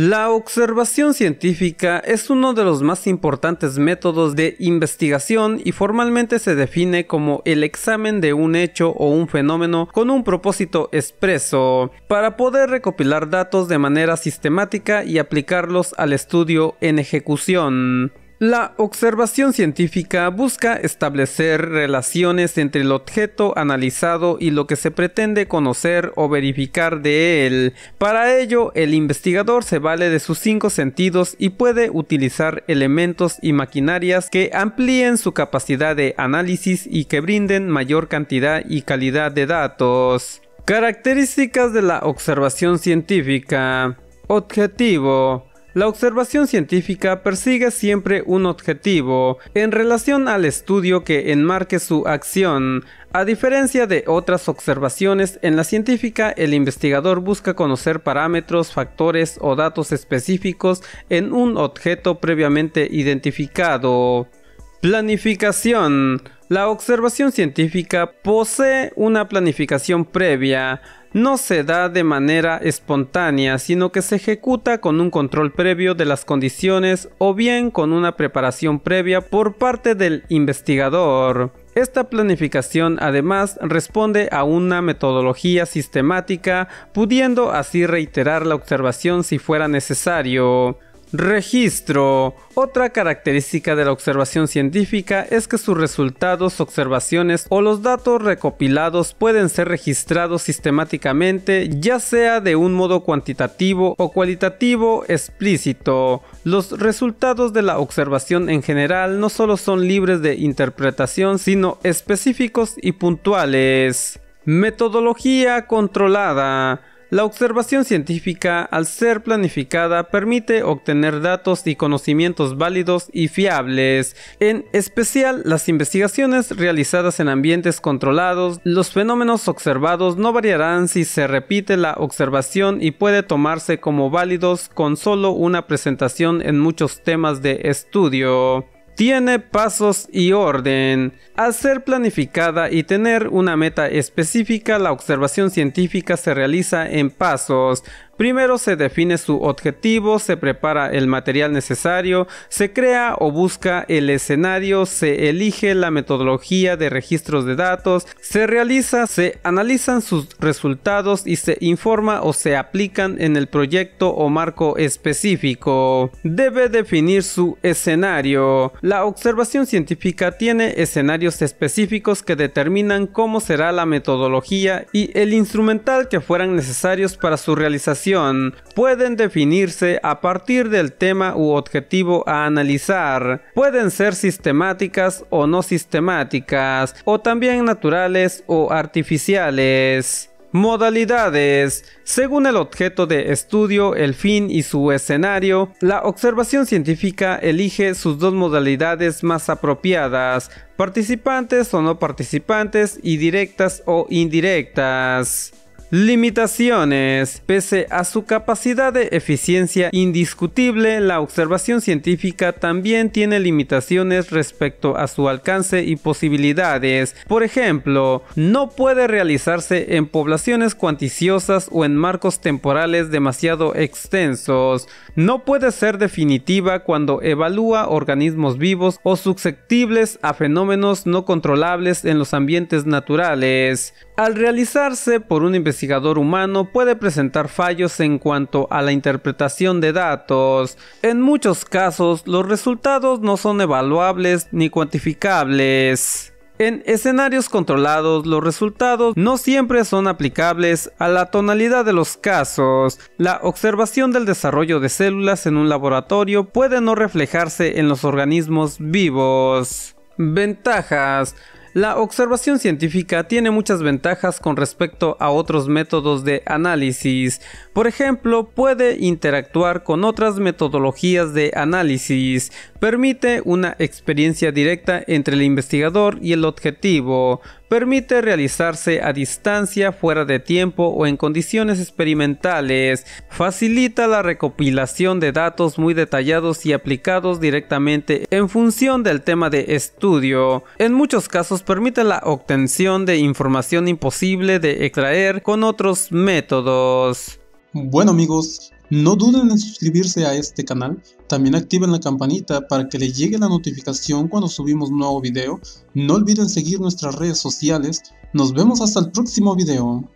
La observación científica es uno de los más importantes métodos de investigación y formalmente se define como el examen de un hecho o un fenómeno con un propósito expreso, para poder recopilar datos de manera sistemática y aplicarlos al estudio en ejecución. La observación científica busca establecer relaciones entre el objeto analizado y lo que se pretende conocer o verificar de él. Para ello, el investigador se vale de sus cinco sentidos y puede utilizar elementos y maquinarias que amplíen su capacidad de análisis y que brinden mayor cantidad y calidad de datos. Características de la observación científica. Objetivo. La observación científica persigue siempre un objetivo en relación al estudio que enmarque su acción. A diferencia de otras observaciones, en la científica el investigador busca conocer parámetros, factores o datos específicos en un objeto previamente identificado. Planificación. La observación científica posee una planificación previa, no se da de manera espontánea, sino que se ejecuta con un control previo de las condiciones o bien con una preparación previa por parte del investigador. Esta planificación además responde a una metodología sistemática, pudiendo así reiterar la observación si fuera necesario. Registro. Otra característica de la observación científica es que sus resultados, observaciones o los datos recopilados pueden ser registrados sistemáticamente, ya sea de un modo cuantitativo o cualitativo explícito. Los resultados de la observación en general no solo son libres de interpretación, sino específicos y puntuales. Metodología controlada. La observación científica, al ser planificada, permite obtener datos y conocimientos válidos y fiables. En especial, las investigaciones realizadas en ambientes controlados, los fenómenos observados no variarán si se repite la observación y puede tomarse como válidos con solo una presentación en muchos temas de estudio tiene pasos y orden. Al ser planificada y tener una meta específica, la observación científica se realiza en pasos. Primero se define su objetivo, se prepara el material necesario, se crea o busca el escenario, se elige la metodología de registros de datos, se realiza, se analizan sus resultados y se informa o se aplican en el proyecto o marco específico. Debe definir su escenario. La observación científica tiene escenarios específicos que determinan cómo será la metodología y el instrumental que fueran necesarios para su realización pueden definirse a partir del tema u objetivo a analizar. Pueden ser sistemáticas o no sistemáticas, o también naturales o artificiales. Modalidades. Según el objeto de estudio, el fin y su escenario, la observación científica elige sus dos modalidades más apropiadas, participantes o no participantes y directas o indirectas. Limitaciones. Pese a su capacidad de eficiencia indiscutible, la observación científica también tiene limitaciones respecto a su alcance y posibilidades. Por ejemplo, no puede realizarse en poblaciones cuanticiosas o en marcos temporales demasiado extensos. No puede ser definitiva cuando evalúa organismos vivos o susceptibles a fenómenos no controlables en los ambientes naturales. Al realizarse por un investigador humano puede presentar fallos en cuanto a la interpretación de datos. En muchos casos los resultados no son evaluables ni cuantificables. En escenarios controlados, los resultados no siempre son aplicables a la tonalidad de los casos. La observación del desarrollo de células en un laboratorio puede no reflejarse en los organismos vivos. Ventajas. La observación científica tiene muchas ventajas con respecto a otros métodos de análisis. Por ejemplo, puede interactuar con otras metodologías de análisis, permite una experiencia directa entre el investigador y el objetivo, permite realizarse a distancia, fuera de tiempo o en condiciones experimentales, facilita la recopilación de datos muy detallados y aplicados directamente en función del tema de estudio. En muchos casos permite la obtención de información imposible de extraer con otros métodos. Bueno amigos, no duden en suscribirse a este canal, también activen la campanita para que les llegue la notificación cuando subimos nuevo video, no olviden seguir nuestras redes sociales, nos vemos hasta el próximo video.